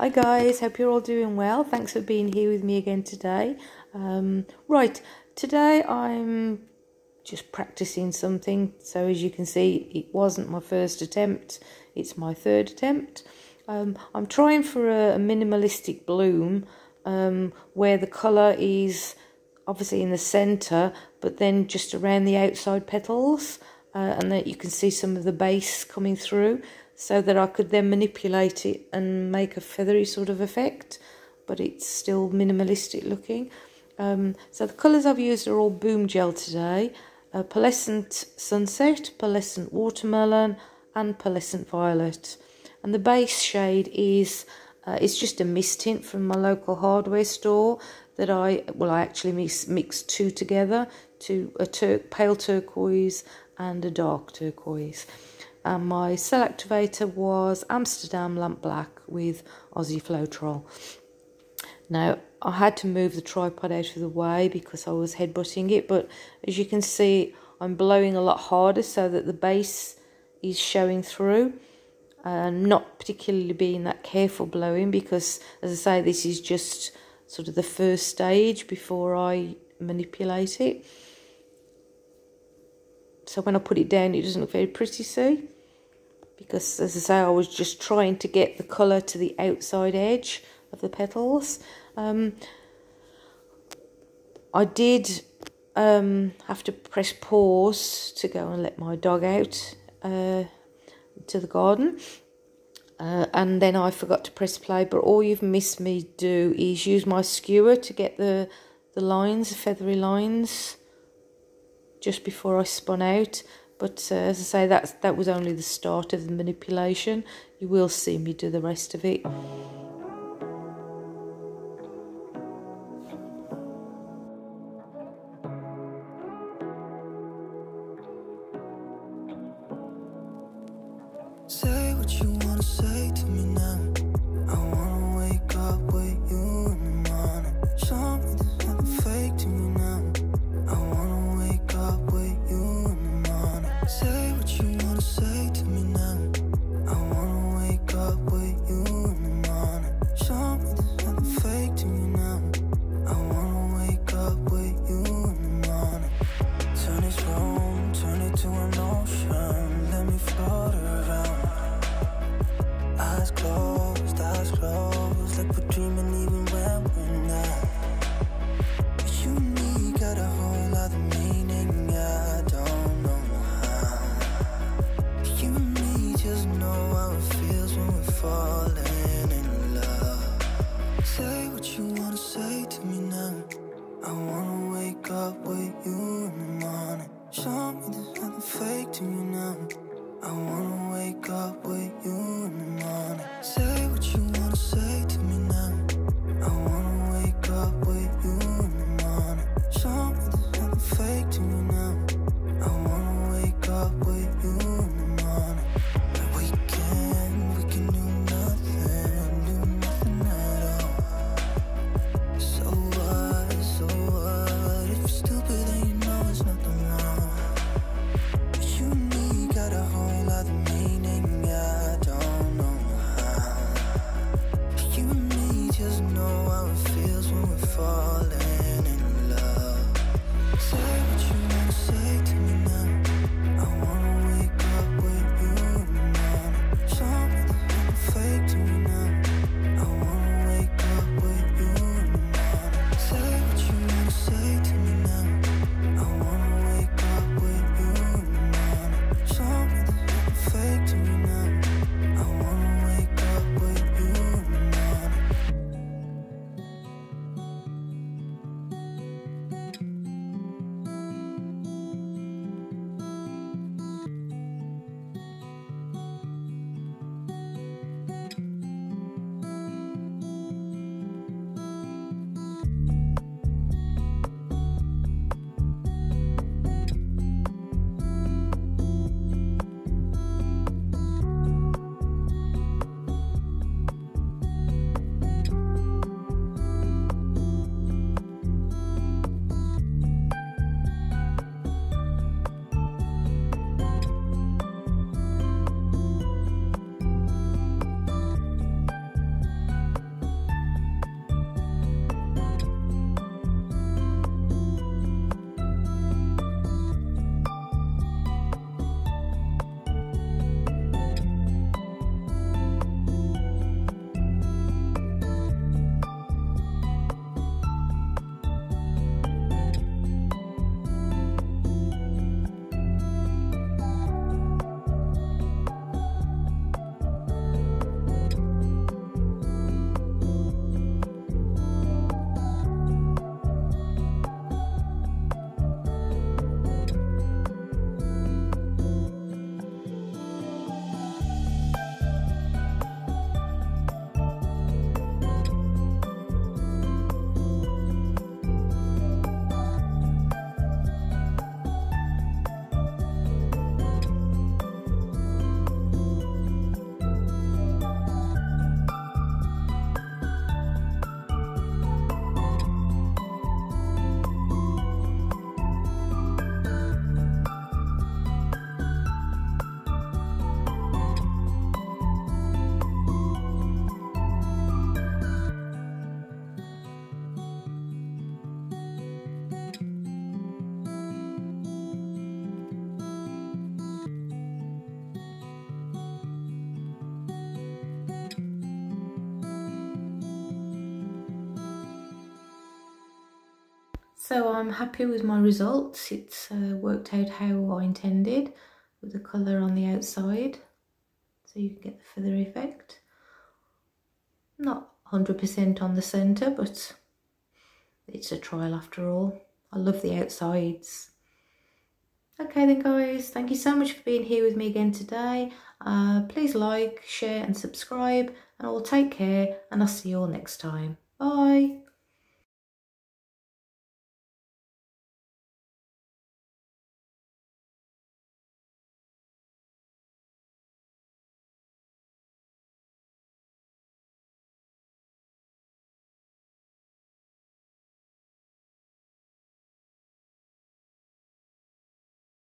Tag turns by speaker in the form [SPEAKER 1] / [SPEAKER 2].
[SPEAKER 1] Hi guys, hope you're all doing well. Thanks for being here with me again today. Um, right, today I'm just practicing something. So as you can see, it wasn't my first attempt, it's my third attempt. Um, I'm trying for a, a minimalistic bloom um, where the colour is obviously in the centre, but then just around the outside petals. Uh, and that you can see some of the base coming through so that I could then manipulate it and make a feathery sort of effect, but it's still minimalistic looking. Um, so the colours I've used are all Boom Gel today, uh, Pearlescent Sunset, Pearlescent Watermelon and Pearlescent Violet. And the base shade is, uh, it's just a mistint from my local hardware store that I, well I actually mix, mixed two together, to a tur pale turquoise and a dark turquoise and my cell activator was Amsterdam Lamp Black with Aussie Floetrol. Now, I had to move the tripod out of the way because I was headbutting it, but as you can see, I'm blowing a lot harder so that the base is showing through. And not particularly being that careful blowing because, as I say, this is just sort of the first stage before I manipulate it. So when I put it down, it doesn't look very pretty, see? Because, as I say, I was just trying to get the colour to the outside edge of the petals. Um, I did um, have to press pause to go and let my dog out uh, to the garden. Uh, and then I forgot to press play, but all you've missed me do is use my skewer to get the, the lines, the feathery lines just before I spun out. But uh, as I say, that's, that was only the start of the manipulation. You will see me do the rest of it.
[SPEAKER 2] Say what you wanna say to me now. I wanna wake up with you in the morning. Show me there's nothing fake to me now. I wanna wake up with falling. So
[SPEAKER 1] I'm happy with my results. It's uh, worked out how I intended with the colour on the outside. So you can get the feather effect. Not 100% on the centre, but it's a trial after all. I love the outsides. Okay then guys, thank you so much for being here with me again today. Uh, please like, share and subscribe and all take care and I'll see you all next time. Bye.